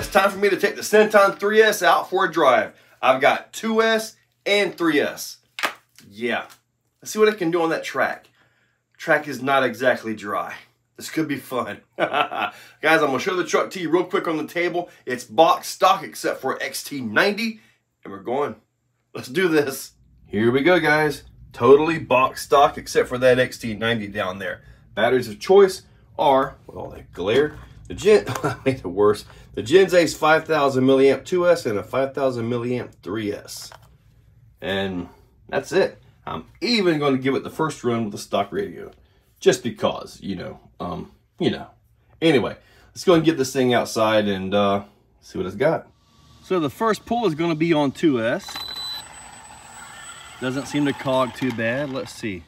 it's time for me to take the Senton 3S out for a drive. I've got 2S and 3S. Yeah, let's see what I can do on that track. Track is not exactly dry. This could be fun. Guys, I'm going to show the truck to you real quick on the table. It's box stock except for XT90, and we're going. Let's do this. Here we go, guys. Totally box stock except for that XT90 down there. Batteries of choice are, with all that glare, the Gen, made it worse. The Gens Ace 5000 milliamp 2S and a 5000 milliamp 3S. And that's it. I'm even going to give it the first run with the stock radio. Just because, you know, um, you know. Anyway, let's go and get this thing outside and uh, see what it's got. So the first pull is going to be on 2S. Doesn't seem to cog too bad. Let's see.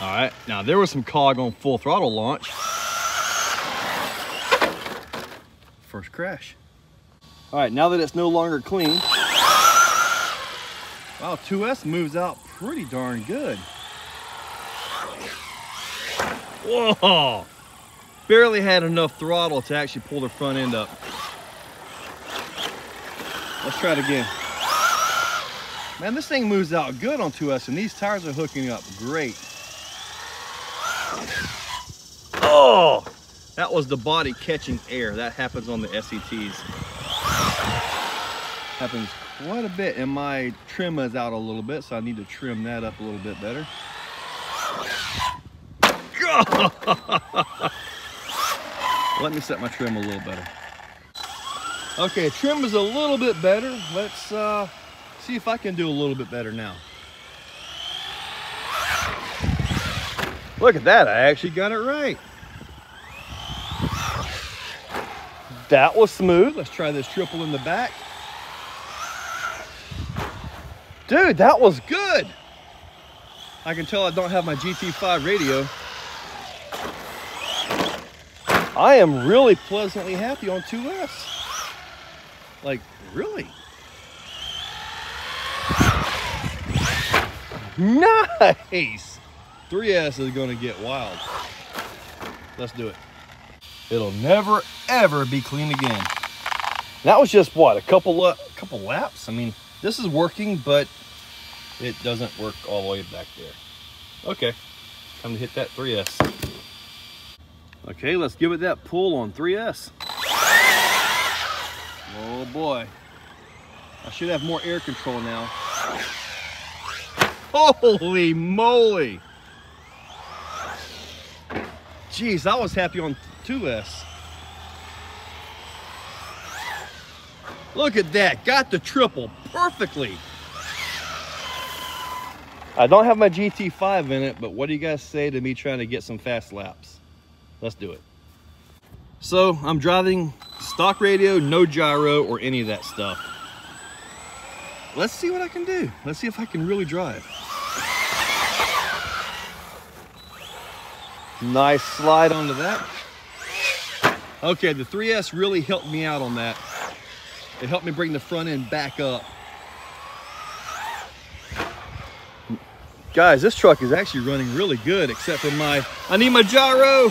All right, now there was some cog on full throttle launch. First crash. All right, now that it's no longer clean, wow, 2S moves out pretty darn good. Whoa! Barely had enough throttle to actually pull the front end up. Let's try it again. Man, this thing moves out good on 2S and these tires are hooking up great. Oh, that was the body catching air. That happens on the SCTs. Happens quite a bit and my trim is out a little bit, so I need to trim that up a little bit better. Let me set my trim a little better. Okay, trim is a little bit better. Let's uh, see if I can do a little bit better now. Look at that, I actually got it right. That was smooth. Let's try this triple in the back. Dude, that was good. I can tell I don't have my GT5 radio. I am really pleasantly happy on 2S. Like, really? Nice! 3S is gonna get wild. Let's do it. It'll never, ever be clean again. That was just what, a couple, uh, couple laps? I mean, this is working, but it doesn't work all the way back there. Okay, time to hit that 3S. Okay, let's give it that pull on 3S. Oh boy. I should have more air control now. Holy moly! Jeez, I was happy on 2S. Look at that, got the triple perfectly. I don't have my GT5 in it, but what do you guys say to me trying to get some fast laps? Let's do it. So I'm driving stock radio, no gyro or any of that stuff. Let's see what I can do. Let's see if I can really drive. Nice slide onto that. Okay, the 3S really helped me out on that. It helped me bring the front end back up. Guys, this truck is actually running really good, except for my, I need my gyro.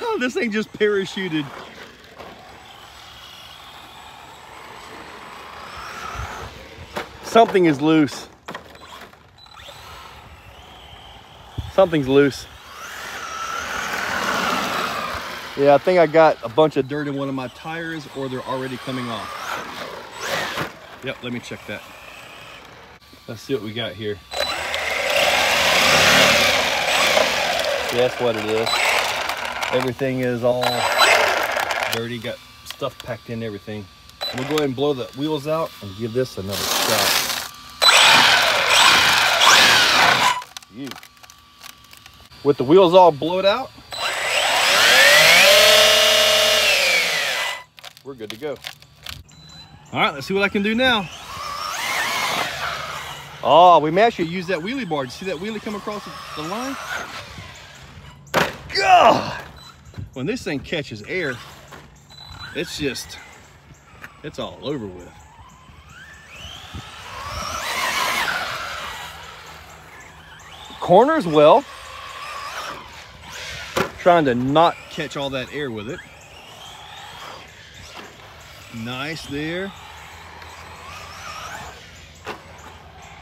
oh, this thing just parachuted. Something is loose. Something's loose. Yeah, I think I got a bunch of dirt in one of my tires or they're already coming off. Yep, let me check that. Let's see what we got here. Yeah, that's what it is. Everything is all dirty, got stuff packed in everything. We'll go ahead and blow the wheels out and give this another shot. You. With the wheels all blowed out, we're good to go. All right, let's see what I can do now. Oh, we may actually use that wheelie bar. Did you see that wheelie come across the line? God! When this thing catches air, it's just, it's all over with. corners well. Trying to not catch all that air with it. Nice there.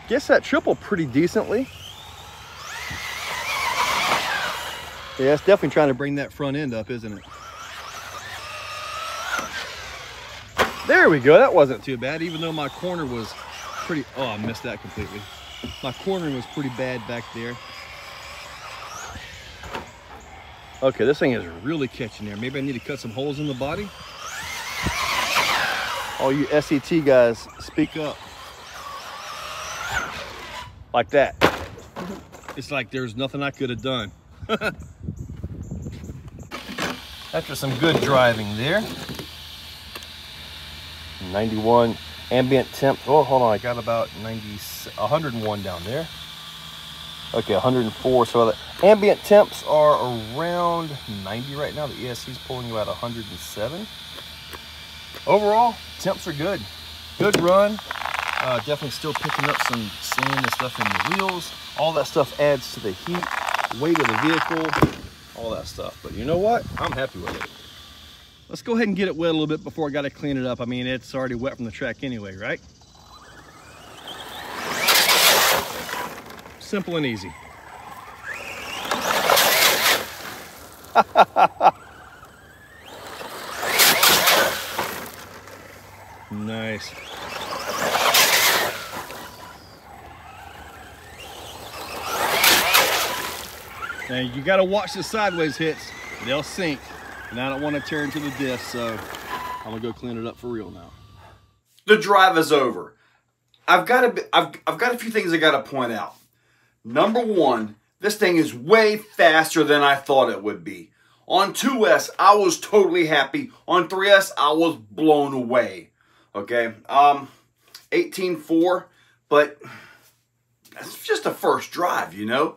Guess that triple pretty decently. Yeah, it's definitely trying to bring that front end up, isn't it? There we go. That wasn't too bad, even though my corner was pretty... Oh, I missed that completely. My cornering was pretty bad back there. Okay, this thing is really catching there. Maybe I need to cut some holes in the body. All you SCT guys, speak up. Like that. It's like there's nothing I could have done. After some good driving there. 91 ambient temp. Oh, hold on. I got about 90, 101 down there. Okay, 104. So the ambient temps are around 90 right now. The ESC is pulling you about 107. Overall, temps are good. Good run. Uh, definitely still picking up some sand and stuff in the wheels. All that stuff adds to the heat, weight of the vehicle, all that stuff. But you know what? I'm happy with it. Let's go ahead and get it wet a little bit before I got to clean it up. I mean, it's already wet from the track anyway, right? Simple and easy. nice. Now you got to watch the sideways hits. They'll sink. And I don't want to tear into the disc, so I'm gonna go clean it up for real now. The drive is over. I've got a, I've, I've got a few things I got to point out. Number one, this thing is way faster than I thought it would be. On 2S, I was totally happy. On 3S, I was blown away. Okay, um, 18.4, but that's just a first drive, you know?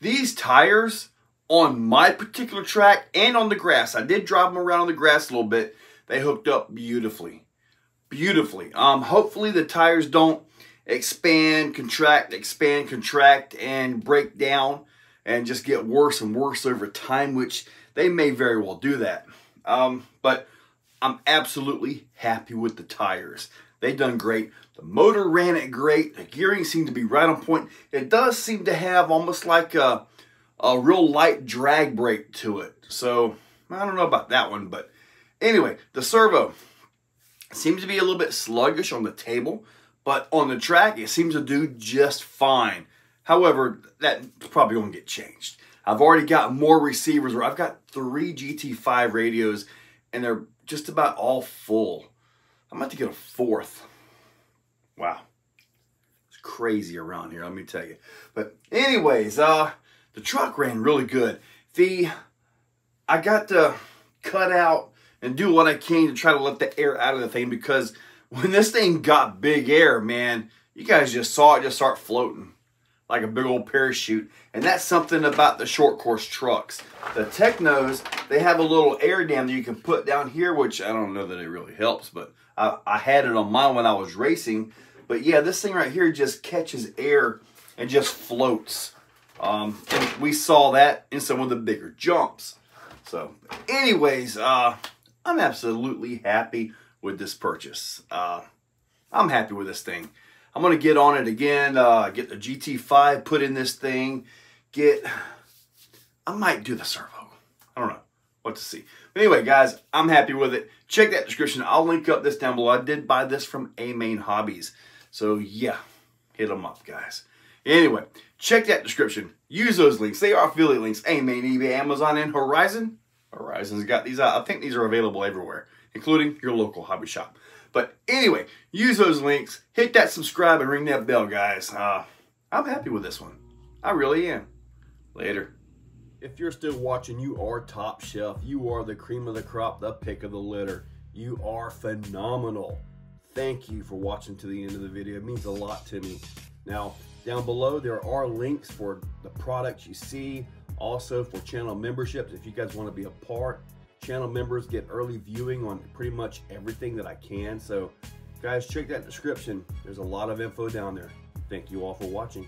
These tires on my particular track and on the grass. I did drive them around on the grass a little bit. They hooked up beautifully. Beautifully. Um, hopefully the tires don't expand, contract, expand, contract, and break down and just get worse and worse over time, which they may very well do that. Um, but I'm absolutely happy with the tires. They've done great. The motor ran it great. The gearing seemed to be right on point. It does seem to have almost like a a real light drag brake to it. So I don't know about that one, but anyway, the servo seems to be a little bit sluggish on the table, but on the track, it seems to do just fine. However, that's probably going to get changed. I've already got more receivers where I've got three GT5 radios and they're just about all full. I'm about to get a fourth. Wow. It's crazy around here, let me tell you. But anyways, uh, the truck ran really good. The I got to cut out and do what I can to try to let the air out of the thing because when this thing got big air, man, you guys just saw it just start floating like a big old parachute. And that's something about the short course trucks. The Teknos, they have a little air dam that you can put down here, which I don't know that it really helps, but I, I had it on mine when I was racing. But yeah, this thing right here just catches air and just floats. Um, and we saw that in some of the bigger jumps. So anyways, uh, I'm absolutely happy with this purchase. Uh, I'm happy with this thing. I'm going to get on it again, uh, get the GT5 put in this thing, get, I might do the servo. I don't know what to see. But anyway, guys, I'm happy with it. Check that description. I'll link up this down below. I did buy this from A-Main Hobbies. So yeah, hit them up, guys. Anyway, check that description. Use those links. They are affiliate links. A-Main, eBay, Amazon, and Horizon. Horizon's got these out. I think these are available everywhere, including your local hobby shop. But anyway, use those links. Hit that subscribe and ring that bell, guys. Uh, I'm happy with this one. I really am. Later. If you're still watching, you are top shelf. You are the cream of the crop, the pick of the litter. You are phenomenal. Thank you for watching to the end of the video. It means a lot to me. Now, down below, there are links for the products you see, also for channel memberships if you guys want to be a part. Channel members get early viewing on pretty much everything that I can. So guys, check that description. There's a lot of info down there. Thank you all for watching.